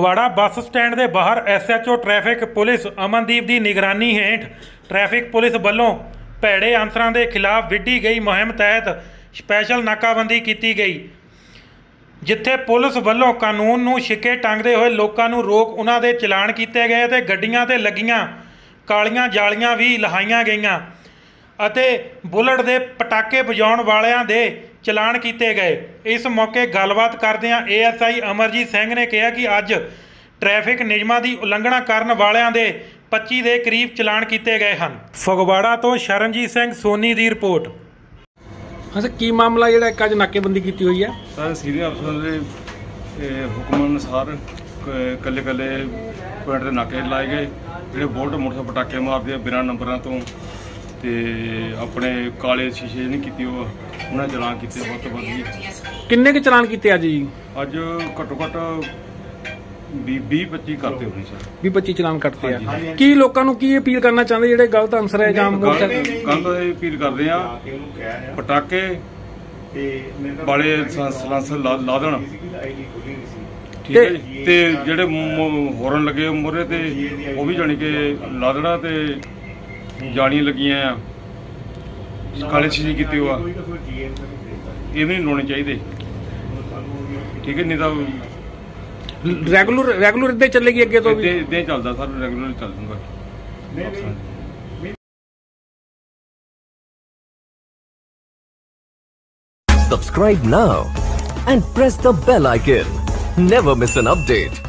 ਬੱਸ stand ਦੇ ਬਾਹਰ SHO traffic police Amandeep ਦੀ ਨਿਗਰਾਨੀ ਹੇਠ ਟ੍ਰੈਫਿਕ ਪੁਲਿਸ ਵੱਲੋਂ ਭੈੜੇ ਅੰਸਰਾਂ ਦੇ ਖਿਲਾਫ ਵਿੱਢੀ ਗਈ ਮੁਹਿੰਮ ਤਹਿਤ ਸਪੈਸ਼ਲ ਨਾਕਾਬੰਦੀ ਕੀਤੀ ਗਈ, ਜਿੱਥੇ ਪੁਲਿਸ ਵੱਲੋਂ ਕਾਨੂੰਨ ਨੂੰ ਛਿੱਕੇ ਟੰਗਦੇ ਹੋਏ ਲੋਕਾਂ ਨੂੰ ਰੋਕ ਉਹਨਾਂ ਦੇ ਚਲਾਨ ਕੀਤੇ ਗਏ ਤੇ ਗੱਡੀਆਂ ਤੇ ਲੱਗੀਆਂ ਕਾਲੀਆਂ ਜਾਲੀਆਂ ਵੀ ਲਹਾਈਆਂ ਗਈਆਂ ਅਤੇ ਬੁਲਟ ਦੇ ਪਟਾਕੇ ਵਜਾਉਣ ਵਾਲਿਆਂ ਦੇ ਚਲਾਨ ਕੀਤੇ ਗਏ। ਇਸ ਮੌਕੇ ਗੱਲਬਾਤ ਕਰਦਿਆਂ ਏਐਸਆਈ ਅਮਰਜੀਤ ਸਿੰਘ ਨੇ ਕਿਹਾ ਕਿ ਅੱਜ ਟ੍ਰੈਫਿਕ ਨਿਯਮਾਂ ਦੀ ਉਲੰਘਣਾ ਕਰਨ ਵਾਲਿਆਂ ਦੇ 25 ਦੇ ਕਰੀਬ ਚਲਾਨ ਕੀਤੇ ਗਏ ਹਨ। ਫਗਵਾੜਾ ਤੋਂ ਸ਼ਰਨਜੀਤ ਸਿੰਘ ਸੋਨੀ ਦੀ ਰਿਪੋਰਟ। ਸਰ ਕੀ ਮਾਮਲਾ ਜਿਹੜਾ ਇੱਕ ਅੱਜ ਨਾਕੇਬੰਦੀ ਕੀਤੀ ਹੋਈ ਹੈ? ਸਰ ਸੀਨੀਅਰ ਅਫਸਰ ਦੇ ਇਹ, ਹੁਕਮ ਅਨੁਸਾਰ ਕੱਲੇ ਕੱਲੇ ਪੁਆਇੰਟ ਦੇ ਨਾਕੇ ਲਾਏ ਗਏ। ਜਿਹੜੇ ਬੋਲਟ ਮੋਟਰ ਪਟਾਕੇ ਮਾਰਦੇ ਆ ਬਿਨਾਂ ਨੰਬਰਾਂ ਤੋਂ ਤੇ ਆਪਣੇ ਕਾਲੇ ਸ਼ੀਸ਼ੇ ਨਹੀਂ ਕੀਤੀ ਉਹ ਉਹਨਾਂ ਚਲਾਨ ਕੀਤੇ ਬਹੁਤ ਤੋਂ ਵੱਧ ਜੀ ਕਿੰਨੇ ਕੁ ਚਲਾਨ ਕੀਤੇ ਅੱਜ ਜੀ? ਅੱਜ ਘੱਟੋ ਘੱਟ 20 25 ਕਰਦੇ ਹੋਣੇ ਸਰ 20 25 ਚਲਾਨ ਕੱਟਦੇ ਆ। ਕੀ ਲੋਕਾਂ ਨੂੰ ਕੀ ਅਪੀਲ ਕਰਨਾ ਚਾਹੁੰਦੇ ਜਿਹੜੇ ਗਲਤ ਅਨਸਰ ਹੈ ਜਾਂ ਕੱਲ ਇਹ ਅਪੀਲ ਕਰਦੇ ਆ ਪਟਾਕੇ ਵਾਲੇ ਸਲਾਂਸਰ ਲਾ ਲਾ ਦੇਣ। ਠੀਕ ਹੈ ਜੀ। ਤੇ ਜਿਹੜੇ ਹੋਰਨ ਲੱਗੇ ਮੋਰੇ ਤੇ ਉਹ ਵੀ ਜਾਣੀ ਕਿ ਲਾ ਦੇਣਾ ਤੇ ਜਾਲੀਆਂ ਲੱਗੀਆਂ ਆ। ਕਾਲੇ ਸ਼ੀਸ਼ੇ ਕੀਤੇ ਹੋਆ। ਇਹ ਵੀ ਨਹੀਂ ਲਾਉਣੇ ਚਾਹੀਦੇ। ਠੀਕ ਹੈ ਨਹੀਂ ਤਾਂ ਰੈਗੂਲਰ ਰੈਗੂਲਰ ਇੱਦਾਂ ਹੀ ਚੱਲੇਗੀ ਅੱਗੇ ਤੋਂ ਵੀ? ਇਦਾਂ ਇਦਾਂ ਹੀ ਚੱਲਦਾ ਸਰ ਰੈਗੂਲਰ ਚੱਲ ਜੂਗਾ Subscribe now and press the bell icon. Never miss an update.